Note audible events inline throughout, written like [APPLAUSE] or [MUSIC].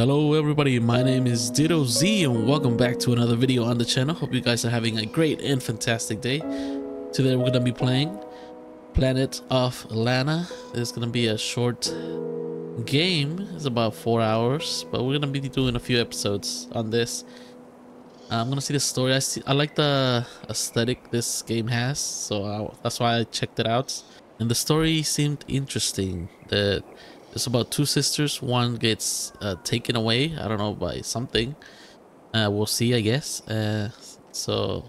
Hello everybody, my name is DittoZee and welcome back to another video on the channel. Hope you guys are having a great and fantastic day. Today we're gonna be playing Planet of Lana. It's gonna be a short game. It's about four hours, but we're gonna be doing a few episodes on this. I'm gonna see the story. I see. I like the aesthetic this game has, so I, that's why I checked it out. And the story seemed interesting. That it's about two sisters. One gets uh, taken away. I don't know by something. Uh, we'll see, I guess. Uh, so,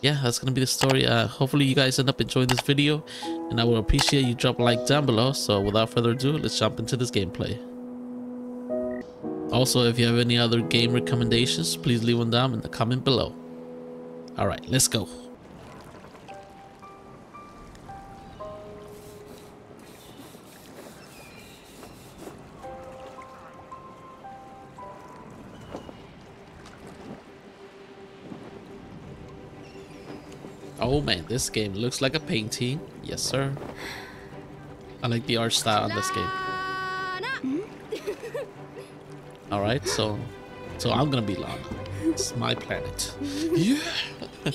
yeah, that's gonna be the story. Uh, hopefully, you guys end up enjoying this video, and I will appreciate you drop a like down below. So, without further ado, let's jump into this gameplay. Also, if you have any other game recommendations, please leave them down in the comment below. All right, let's go. Oh man, this game looks like a painting. Yes, sir. I like the art style on this game. [LAUGHS] All right, so so I'm gonna be Lana. It's my planet. Yeah. [LAUGHS]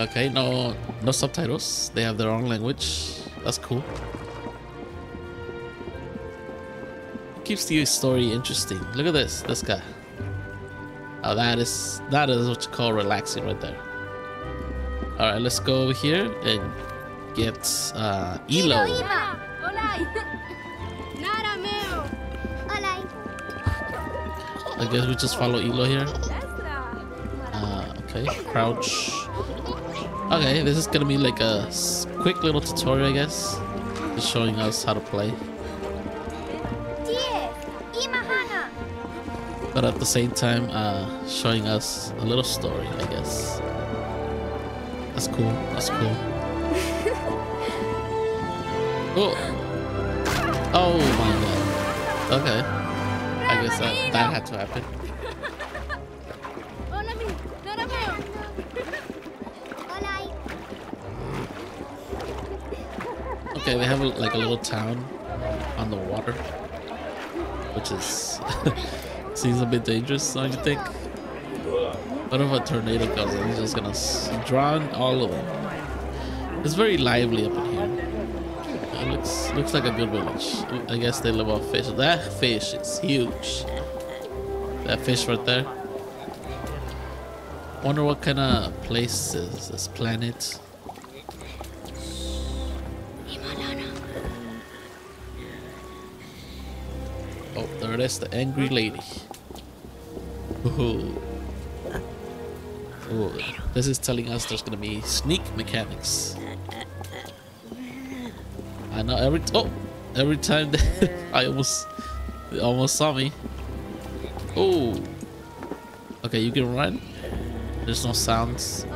Okay, no no subtitles. They have their own language. That's cool. keeps the story interesting. Look at this, this guy. Oh, that is that is what you call relaxing right there. All right, let's go over here and get uh, Ilo. [LAUGHS] I guess we just follow Ilo here. Uh, okay, crouch. Okay, this is gonna be like a quick little tutorial, I guess. Just showing us how to play. but at the same time uh, showing us a little story, I guess. That's cool. That's cool. [LAUGHS] Oh. Oh my god. Okay. I guess that, that had to happen. [LAUGHS] Okay, they have like a little town on the water, which is [LAUGHS] seems a bit dangerous, don't you think? What if a tornado comes and he's just gonna drown all of them? It's very lively up in here. It looks looks like a good village. I guess they live off fish. That fish is huge. That fish right there. Wonder what kind of place is this planet? Oh, there it is, the angry lady. Ooh. Ooh. This is telling us there's gonna be sneak mechanics. I know every oh every time [LAUGHS] I almost almost saw me. Oh. Okay, you can run. There's no sounds.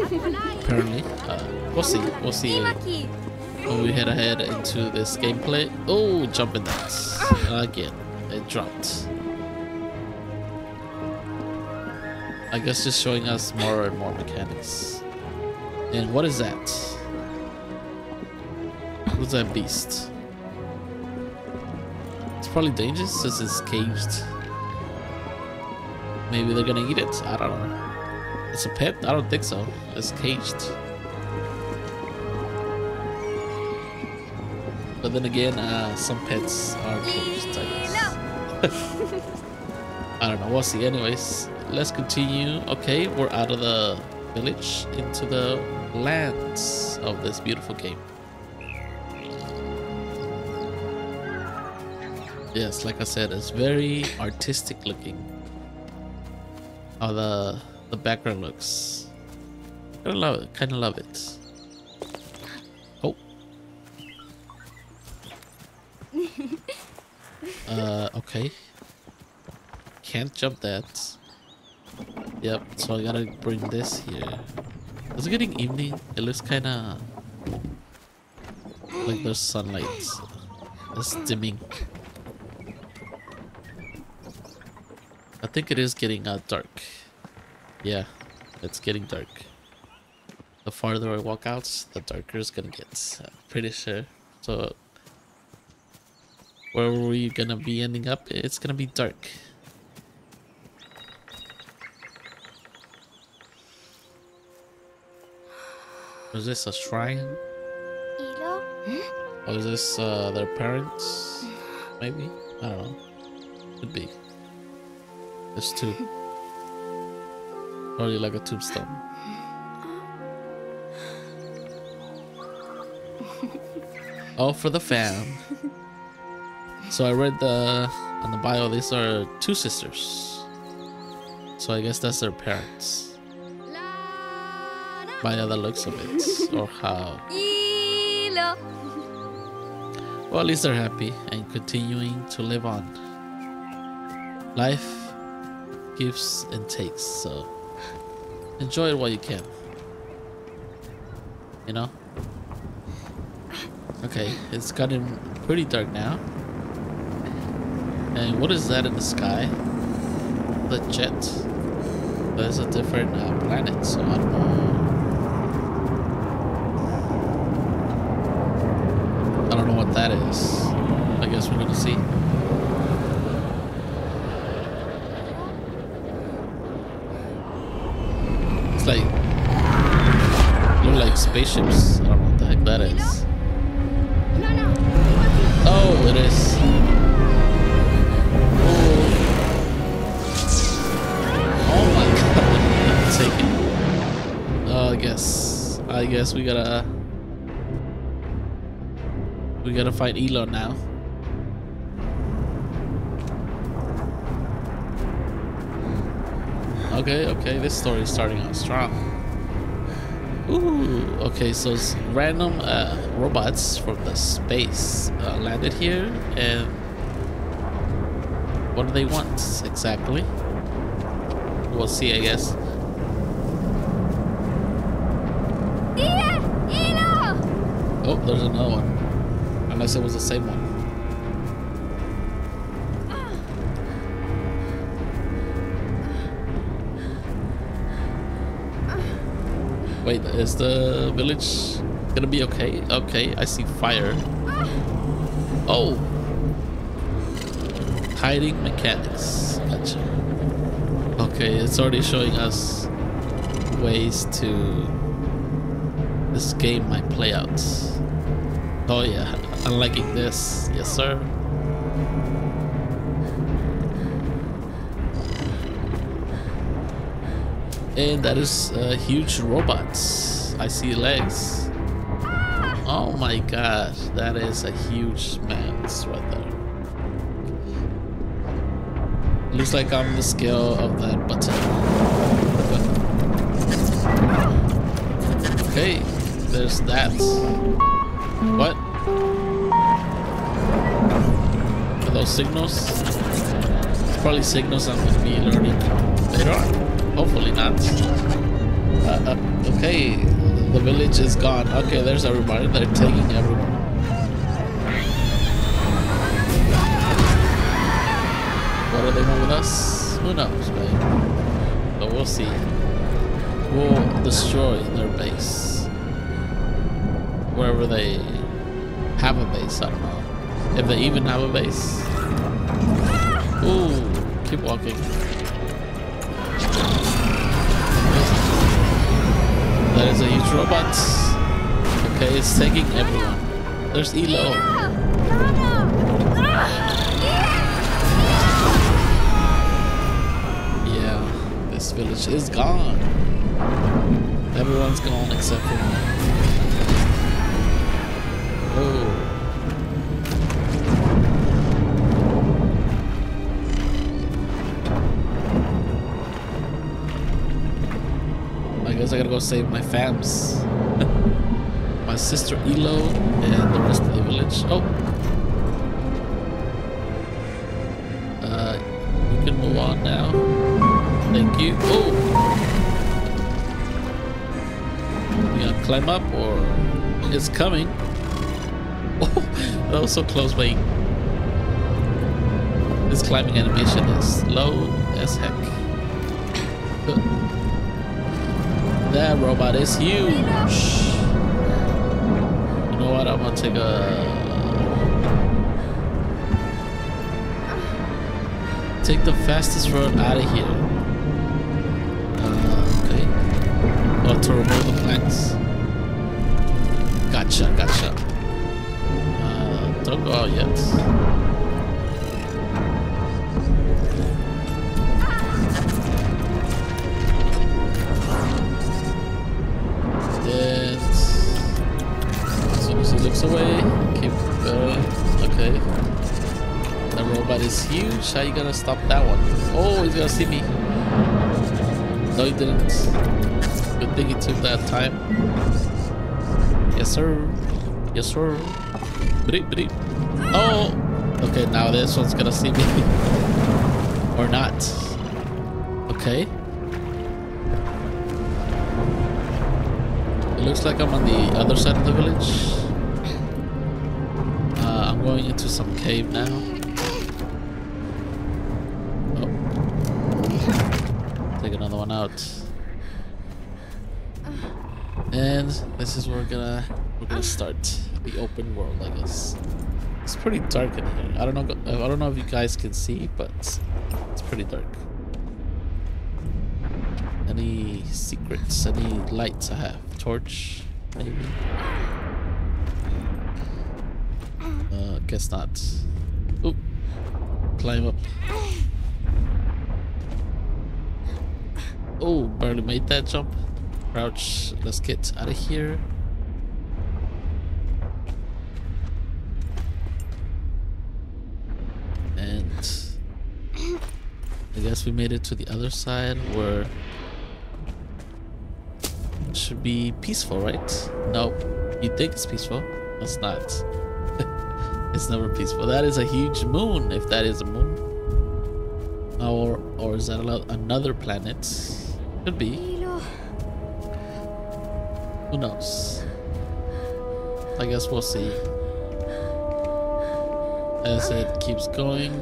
Apparently. Uh, we'll see. We'll see uh, when we head ahead into this gameplay. Oh, jumping that. Again, it dropped. I guess just showing us more and more mechanics. And what is that? What's that beast? It's probably dangerous since it's caged. Maybe they're gonna eat it? I don't know. It's a pet? I don't think so. It's caged. But then again, uh, some pets are caged, I guess. [LAUGHS] I don't know. We'll see. Anyways, let's continue. Okay, we're out of the village into the lands of this beautiful game. Yes, like I said, it's very artistic looking. How the the background looks. I love it. Kind of love it. [LAUGHS] Oh. Uh, okay. Can't jump that. Yep, so I gotta bring this here. Is it getting evening? It looks kinda like there's sunlight. It's dimming. I think it is getting uh, dark. Yeah, it's getting dark. the farther I walk out, the darker it's gonna get. I'm pretty sure. So where we gonna be ending up, it's gonna be dark. Is this a shrine? Or is this uh, their parents? Maybe? I don't know. Could be. There's two. Probably like a tombstone. [LAUGHS] Oh, for the fam. So I read the on the bio these are two sisters. So I guess that's their parents. By the looks of it. Or how. Well, at least they're happy and continuing to live on. Life gives and takes, so enjoy it while you can. You know? Okay, it's gotten pretty dark now. And what is that in the sky? The jet. There's a different uh, planet, so I don't know. I don't know what that is. I guess we're gonna see. It's like look like spaceships. I don't know what the heck that is. Oh, it is. Oh, my [LAUGHS] god! Take it. Oh, I guess. I guess we gotta. We gotta fight Ilo now. Okay, okay, this story is starting out strong. Ooh, okay, so random uh, robots from the space uh, landed here, and what do they want exactly? We'll see, I guess. Oh, there's another one. Unless it was the same one. Wait, is the village gonna be okay? Okay, I see fire. Oh! Hiding mechanics. Gotcha. Okay, it's already showing us ways to this game might play out. Oh yeah, I'm liking this. Yes, sir. And that is uh, huge robots. I see legs. Oh my god, that is a huge man's right there. Looks like I'm the scale of that button. Okay, there's that. What? Are those signals? It's probably signals I'm gonna be learning later on. Hopefully not. Uh, uh, okay, the village is gone. Okay, there's everybody. They're taking everyone. What do they want with us? Who knows, man? But we'll see. We'll destroy their base. Wherever they have a base, I don't know. If they even have a base. Ooh, keep walking. That is a huge robot. Okay, it's taking everyone. There's Ilo. Yeah, this village is gone. Everyone's gone except for me. Oh. Save my fams. [LAUGHS] my sister Ilo and the rest of the village. Oh. Uh, you can move on now. Thank you. Oh. You gonna climb up or it's coming? [LAUGHS] Oh, that was so close, but this climbing animation is slow as heck. That robot is huge. You know what? I'm gonna take a take the fastest road out of here. Uh, okay. Oh, to remove the planks. Gotcha, gotcha. Uh, don't go out yet. Away. Keep going. Okay. The robot is huge. How are you gonna stop that one? Oh, he's gonna see me. No, he didn't. Good thing he took that time. Yes, sir. Yes, sir. Beep, beep. Oh! Okay, now this one's gonna see me. [LAUGHS] or not. Okay. It looks like I'm on the other side of the village going into some cave now. Oh. Take another one out. And this is where we're gonna we're gonna start the open world, I guess. It's pretty dark in here. I don't know. I don't know if you guys can see, but it's pretty dark. Any secrets? Any lights I have? Torch, maybe. Guess not. Oop. Climb up. Oh, barely made that jump. Crouch. Let's get out of here. And I guess we made it to the other side where it should be peaceful, right? Nope. You think it's peaceful? It's not. It's never peaceful. That is a huge moon, if that is a moon. Or, or is that another planet? Could be. Who knows? I guess we'll see. As it keeps going.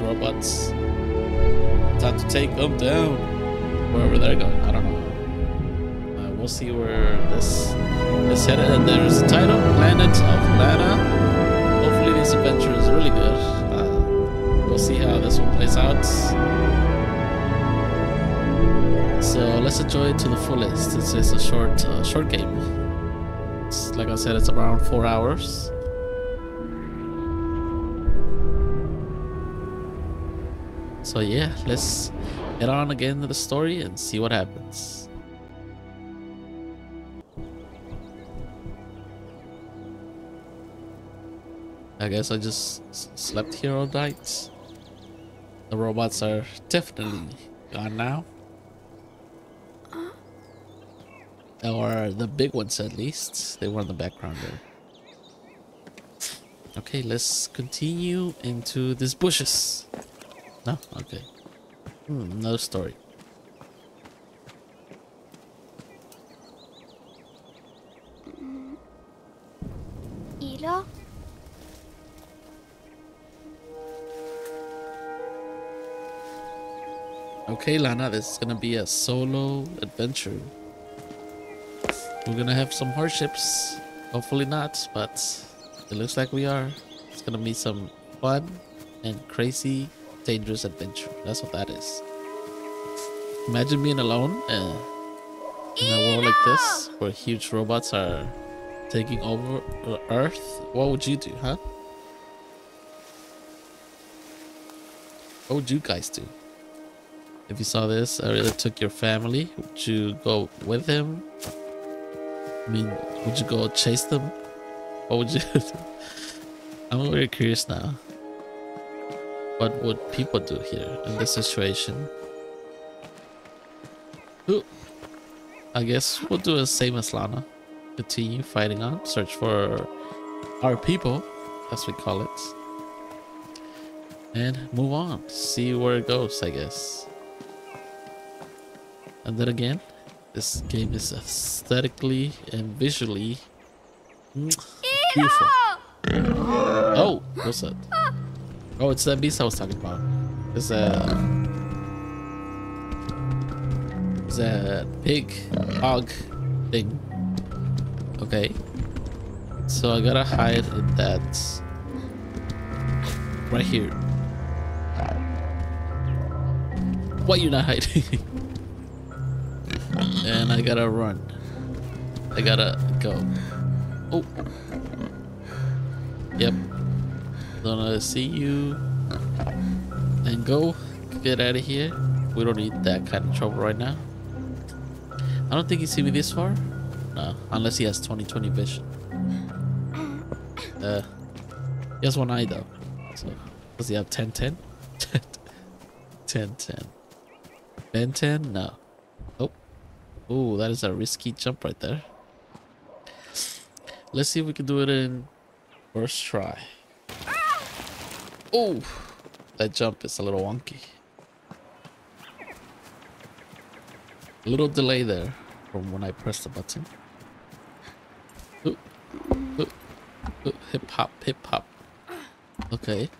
Robots. Time to take them down. Wherever they're going, I don't know. Uh, we'll see where this is headed. And there's the title, Planet of Lana. Hopefully this adventure is really good. Uh, we'll see how this one plays out. So let's enjoy it to the fullest. It's just a short, uh, short game. It's, like I said, it's around four hours. So yeah, let's head on again to the story and see what happens. I guess I just slept here all night. The robots are definitely gone now. Uh-huh. Or the big ones at least. They were in the background there. Okay, let's continue into these bushes. No? Okay. Hmm, no story. Ila? Okay, Lana, this is gonna be a solo adventure. We're gonna have some hardships. Hopefully not, but it looks like we are. It's gonna be some fun and crazy dangerous adventure. That's what that is. Imagine being alone uh, in a world like this where huge robots are taking over Earth. What would you do, huh? What would you guys do? If you saw this, I really took your family. Would you go with him? I mean, would you go chase them? What would you [LAUGHS] do? I'm very curious now. What would people do here in this situation? Ooh. I guess we'll do the same as Lana. Continue fighting on, search for our people, as we call it. And move on. See where it goes, I guess. And then again, this game is aesthetically and visually beautiful. Oh, what's that? Oh, it's that beast I was talking about. It's a it's a pig hog thing. Okay. So I gotta hide in that right here. Why you not hiding? [LAUGHS] and I gotta run. I gotta go. Oh. Yep. Gonna see you. And go. Get out of here. We don't need that kind of trouble right now. I don't think he see me this far. No, unless he has 20/20 vision. Uh, he has one eye though. So does he have 10/10? 10/10. [LAUGHS] Ben 10? No. Oh. Oh, that is a risky jump right there. Let's see if we can do it in first try. Oh, that jump is a little wonky. A little delay there from when I press the button. Ooh, ooh, ooh, hip hop, hip hop. Okay.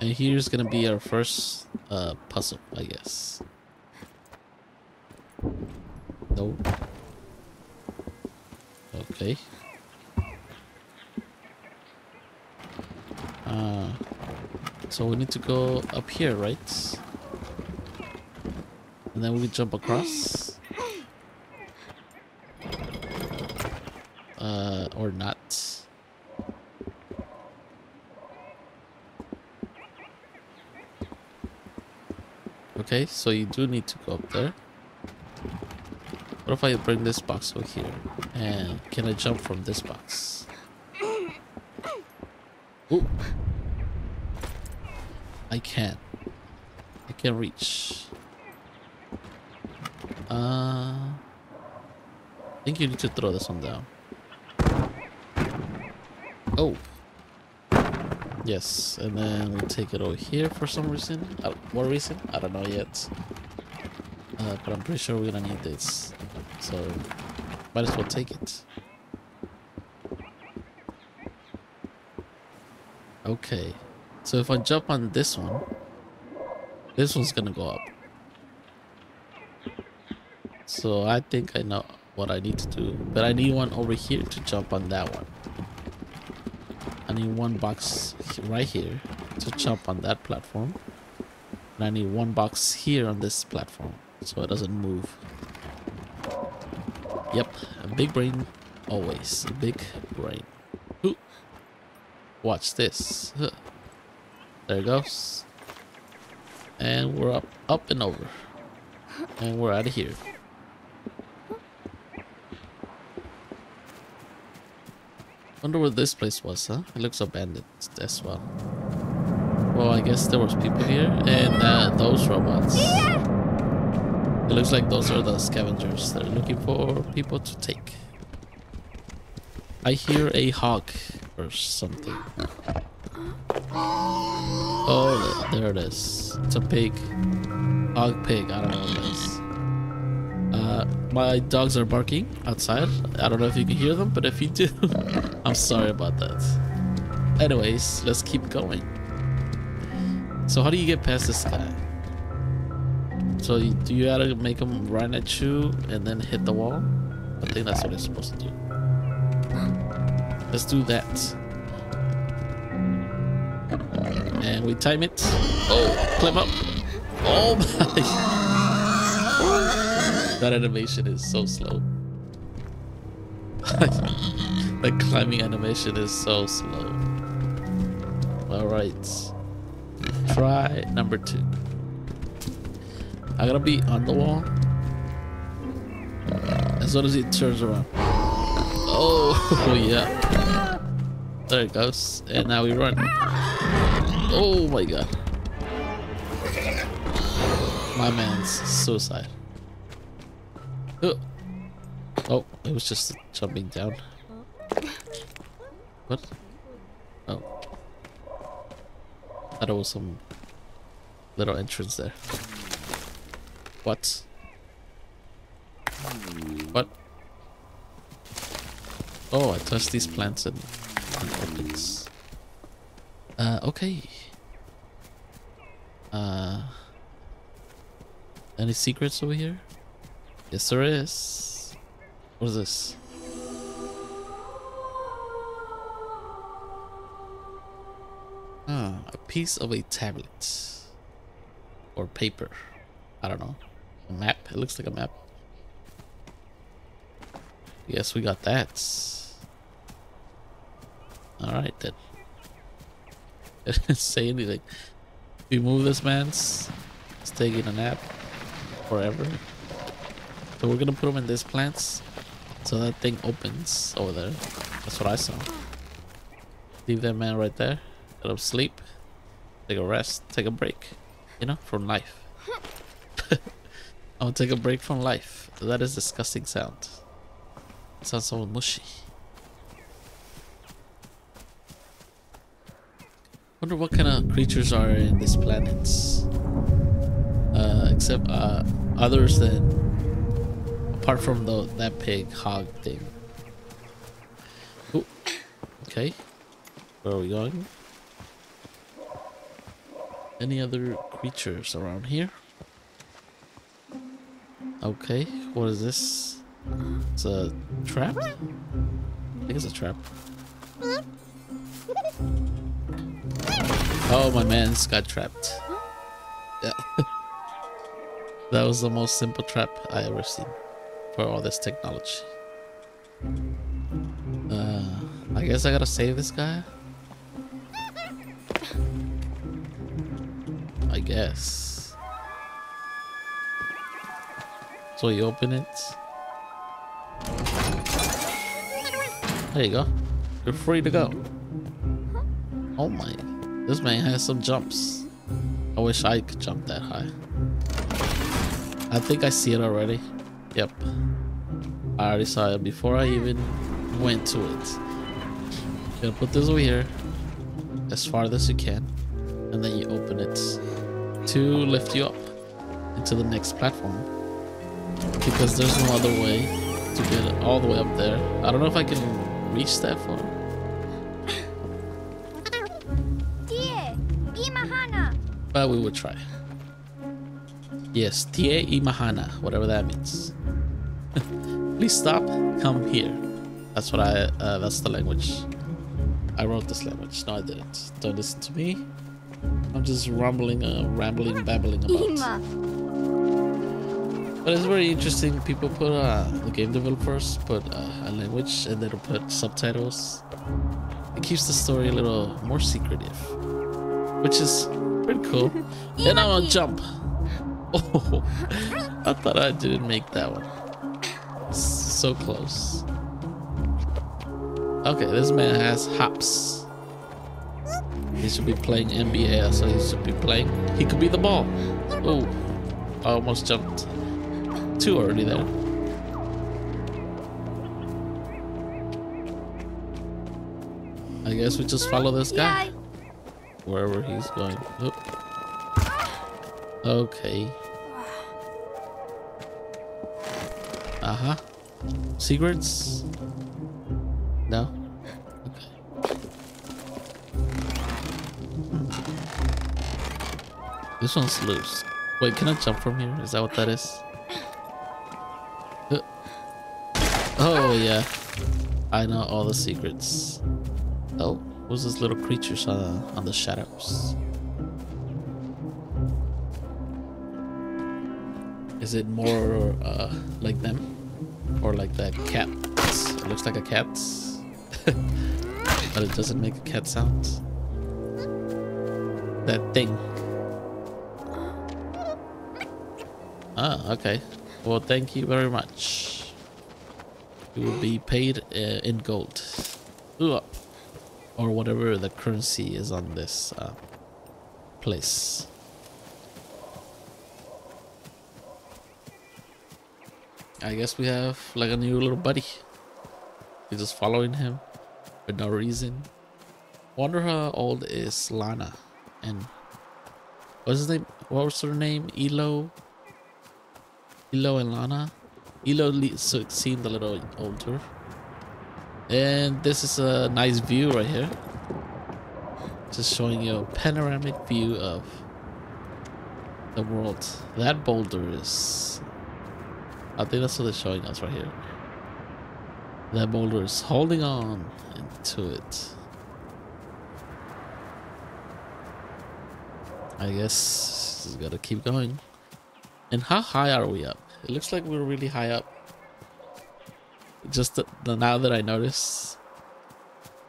And here's gonna be our first uh, puzzle, I guess. No. Okay. Uh, so we need to go up here, right? And then we can jump across. Uh, or not. Okay, so you do need to go up there. What if I bring this box over here? And can I jump from this box? Ooh. I can. I can reach. Uh, I think you need to throw this one down. Oh. Yes, and then we take it over here for some reason. Uh, what reason? I don't know yet. Uh, but I'm pretty sure we're gonna need this. So, might as well take it. Okay. So if I jump on this one, this one's gonna go up. So I think I know what I need to do. But I need one over here to jump on that one. I need one box right here to jump on that platform. And I need one box here on this platform so it doesn't move. Yep, a big brain always. A big brain. Ooh. Watch this. Huh. There it goes. And we're up, up and over. And we're out of here. Wonder where this place was, huh? It looks abandoned as well. Well, I guess there was people here, and uh, those robots. It looks like those are the scavengers. They're looking for people to take. I hear a hawk or something. Oh, there it is. It's a pig. Hog pig. I don't know what it is. Uh, my dogs are barking outside. I don't know if you can hear them, but if you do, [LAUGHS] I'm sorry about that. Anyways, let's keep going. So how do you get past this guy? So you, do you gotta make him run at you and then hit the wall? I think that's what it's supposed to do. Let's do that. We time it. Oh, climb up. Oh my. [LAUGHS] that animation is so slow. [LAUGHS] the climbing animation is so slow. Alright. Try number two. I gotta be on the wall. As soon as it turns around. Oh, [LAUGHS] oh yeah. There it goes. And now we run. Oh my god. My man's suicide. Uh. Oh, it was just jumping down. What? Oh. It was some little entrance there. What? What? Oh, I touched these plants and, and opens. Uh, okay. Uh, any secrets over here? Yes, there is. What is this? Ah, a piece of a tablet. Or paper. I don't know. A map. It looks like a map. Yes, we got that. Alright then. It [LAUGHS] didn't say anything. We move this man's. It's taking a nap. Forever. So we're gonna put him in these plants. So that thing opens over there. That's what I saw. Leave that man right there. Let him sleep. Take a rest. Take a break. You know, from life. [LAUGHS] I'll take a break from life. That is disgusting sound. It sounds so mushy. Wonder what kind of creatures are in these planets. Uh, except uh, others than apart from the that pig hog thing. Ooh. Okay, where are we going? Any other creatures around here? Okay, what is this? It's a trap? I think it's a trap. [LAUGHS] Oh, my man's got trapped. Yeah. [LAUGHS] that was the most simple trap I ever seen for all this technology. Uh, I guess I gotta save this guy. I guess. So you open it. There you go. You're free to go. Oh my. This man has some jumps. I wish I could jump that high. I think I see it already. Yep. I already saw it before I even went to it. Gonna put this over here as far as you can and then you open it to lift you up into the next platform because there's no other way to get all the way up there. I don't know if I can reach that far. We will try. Yes, Tie Imahana, whatever that means. [LAUGHS] Please stop, come here. That's what I, uh, that's the language. I wrote this language. No, I didn't. Don't listen to me. I'm just rumbling, uh, rambling, babbling about. But it's very interesting. People put, uh, the game developers put uh, a language and then put subtitles. It keeps the story a little more secretive, which is pretty cool. [LAUGHS] and I'm on jump. [LAUGHS] Oh, I thought I didn't make that one. So close. Okay, this man has hops. He should be playing NBA, so he should be playing. He could be the ball. Oh, I almost jumped too early there. I guess we just follow this guy wherever he's going. Oop. Okay. Uh huh. Secrets? No. Okay. This one's loose. Wait, can I jump from here? Is that what that is? Uh. Oh yeah. I know all the secrets. Oh, what's this little creatures on the, on the shadows? Is it more uh, like them? Or like that cat? It looks like a cat. [LAUGHS] but it doesn't make a cat sound. That thing. Ah, okay. Well, thank you very much. You will be paid uh, in gold. Ooh or whatever the currency is on this uh, place. I guess we have like a new little buddy. We're just following him for no reason. Wonder how old is Lana and what's his name? What was her name? Ilo. Ilo and Lana. Ilo seemed a little older. And this is a nice view right here. Just showing you a panoramic view of the world. That boulder is... I think that's what they're showing us right here. That boulder is holding on into it. I guess just gotta keep going. And how high are we up? It looks like we're really high up. Just the, the now that I notice.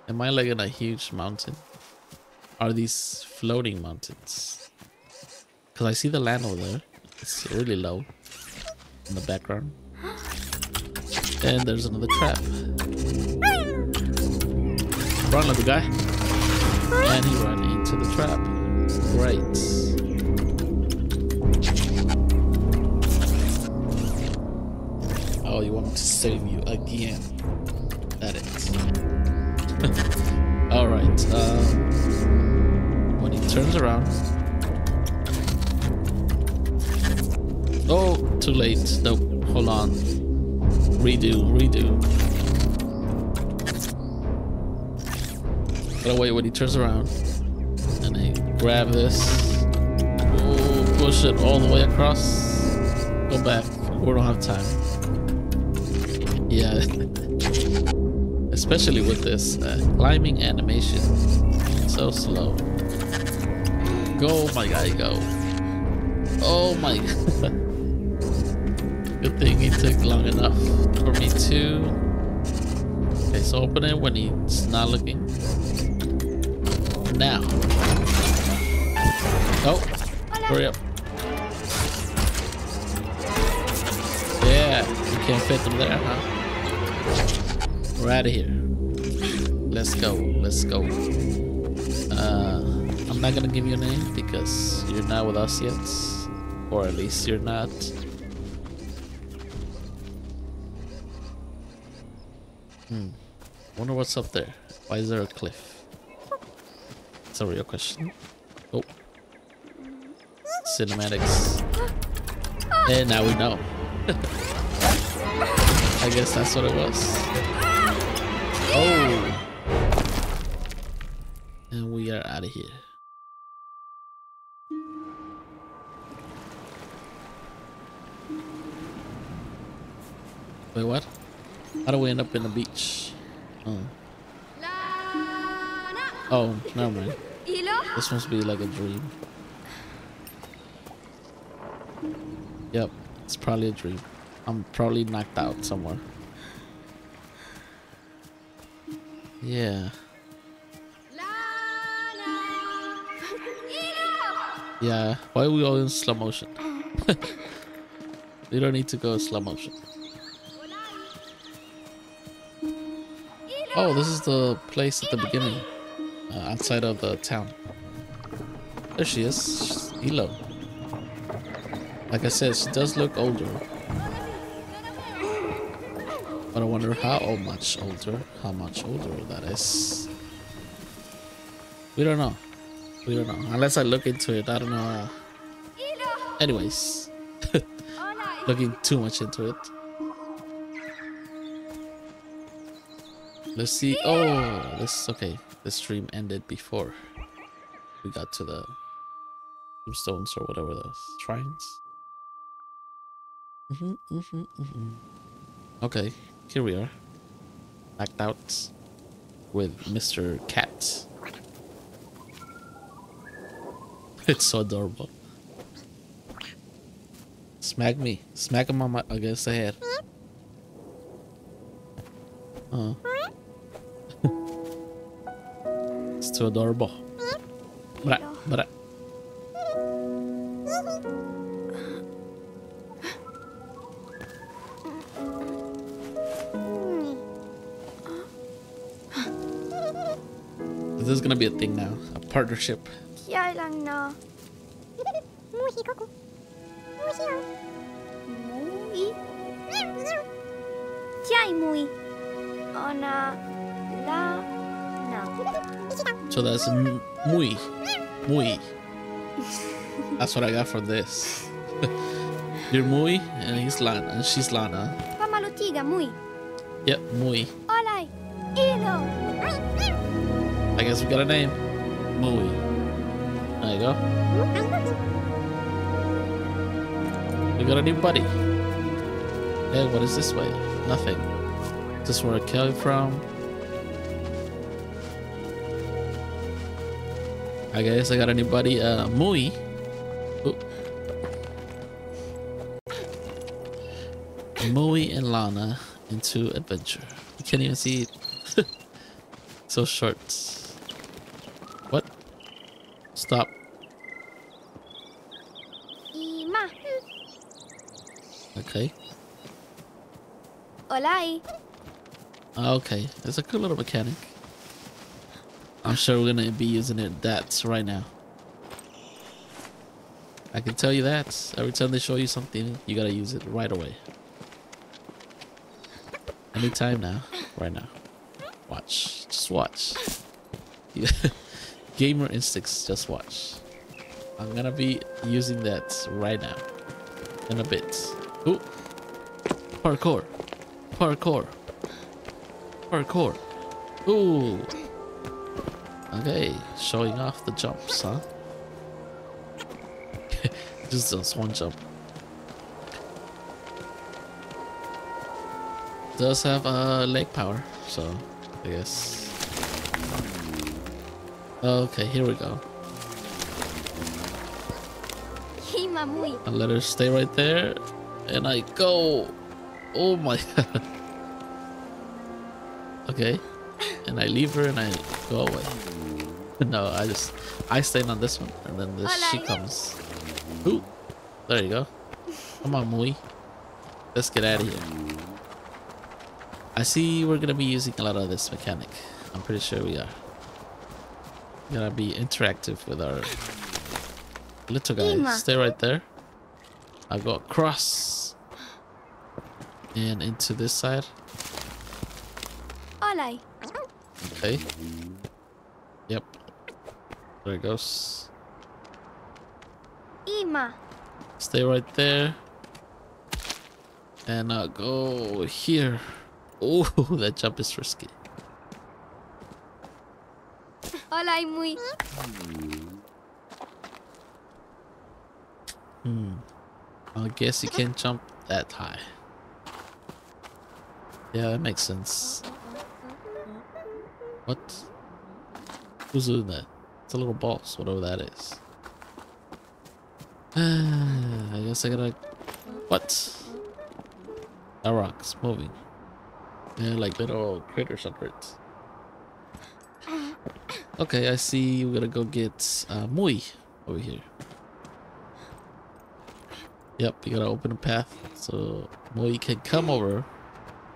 Am I like in a huge mountain? Are these floating mountains? Because I see the land over there. It's really low in the background. And there's another trap. Run, little guy. And he ran into the trap. Great. Oh, you want me to save you again? That is. [LAUGHS] Alright. Um, when he turns around. Oh, too late. Nope. Hold on. Redo, redo. Gotta wait when he turns around. And I grab this. Push it all the way across. Go back. We don't have time. Yeah. [LAUGHS] Especially with this uh, climbing animation. So slow. Go, my guy, go. Oh my [LAUGHS] god. Good thing he took long enough for me to. Okay, so open it when he's not looking. Now. Oh, hurry up. Yeah, you can't fit them there, huh? We're out of here. Let's go, let's go. Uh, I'm not gonna give you a name because you're not with us yet. Or at least you're not Wonder what's up there. Why is there a cliff? It's a real question. Oh. Cinematics. And now we know. [LAUGHS] I guess that's what it was. Oh. And we are out of here. Wait, what? How do we end up in the beach? Oh. Oh, never mind. This must be like a dream. Yep, it's probably a dream. I'm probably knocked out somewhere. Yeah. Yeah, why are we all in slow motion? [LAUGHS] we don't need to go slow motion. Oh, this is the place at the beginning, uh, outside of the town. There she is, Ilo. Like I said, she does look older. But I wonder how much older, how much older that is. We don't know. We don't know. Unless I look into it, I don't know. Anyways, [LAUGHS] looking too much into it. Let's see. Oh, this okay. The stream ended before we got to the stones or whatever those shrines. Mm -hmm, mm -hmm, mm -hmm. Okay, here we are. Backed out with Mr. Cat. [LAUGHS] It's so adorable. Smack me. Smack him on my against the head. Uh. it's too adorable. Bra, bra. This is gonna be a thing now, a partnership. Ona la. So that's Mui. Mui. That's what I got for this. [LAUGHS] You're Mui and he's Lana and she's Lana. Pamalutiga mui. Yep, Mui. Olai. Ilo. I guess we got a name. Mui. There you go. We got a new buddy. Hey, what is this way? Nothing. Is this where I came from? I guess I got a new buddy, uh. Oop. Mui and Lana into adventure. You can't even see it. [LAUGHS] so short. What? Stop. Okay. Olai. Okay. It's a cool little mechanic. I'm sure we're gonna be using it that's right now. I can tell you that. Every time they show you something, you gotta use it right away. Anytime now. Right now. Watch. Just watch. [LAUGHS] Gamer instincts, just watch. I'm gonna be using that right now. In a bit. Ooh. Parkour. Parkour. Parkour. Ooh. Okay, showing off the jumps, huh? [LAUGHS] Just this one jump. Does have uh, leg power, so I guess. Okay, here we go. I let her stay right there, and I go. Oh my [LAUGHS] god. Okay, and I leave her and I go away. [LAUGHS] No, I just I stayed on this one, and then this she comes. Ooh, there you go. Come on, Mui. Let's get out of here. I see we're gonna be using a lot of this mechanic. I'm pretty sure we are. Gonna be interactive with our little guy. Ima. Stay right there. I'll go across and into this side. Olai. Okay. Yep. There it goes. Ima. Stay right there. And uh, go here. Oh, [LAUGHS] that jump is risky. Olai mui. Hmm. I guess you can't jump that high. Yeah, that makes sense. What? Who's doing that? It's a little boss, whatever that is. [SIGHS] I guess I gotta. What? That rock's moving. Yeah, like little critters under it. Okay, I see. We're gonna go get uh, Mui over here. Yep, you gotta open a path so Mui can come over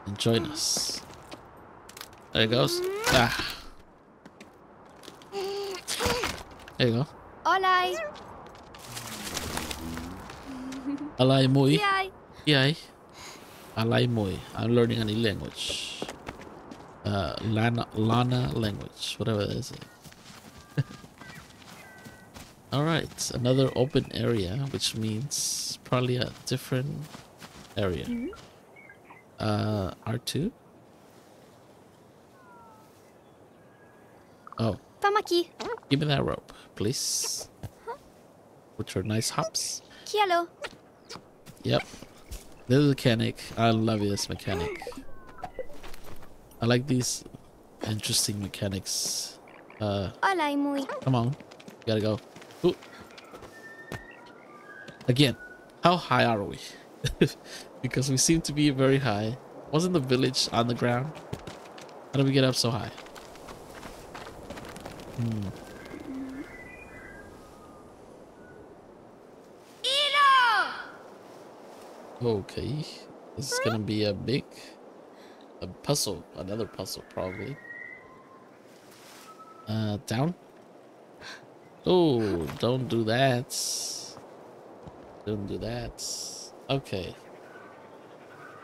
and join us. There it goes. Ah. There you go. Olai. Alay Mui. Tiai. Yay. Alay Mui. I'm learning a new language. Uh, Lana, Lana language, whatever it is. [LAUGHS] Alright, another open area, which means probably a different area. Uh, R2? Oh, Tamaki. give me that rope, please. With your nice hops. Kialo. Yep. This mechanic. I love this mechanic. I like these interesting mechanics. Uh, come on. Gotta go. Ooh. Again, how high are we? [LAUGHS] because we seem to be very high. Wasn't the village on the ground? How did we get up so high? Hmm. Okay. This is gonna be a big a puzzle. Another puzzle probably. Uh down? Oh, don't do that. Don't do that. Okay.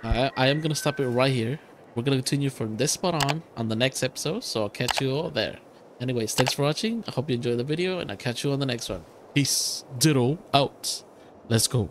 I, I am gonna stop it right here. We're gonna continue from this spot on on the next episode, so I'll catch you all there. Anyways, thanks for watching. I hope you enjoyed the video, and I'll catch you on the next one. Peace. Ditto out. Let's go.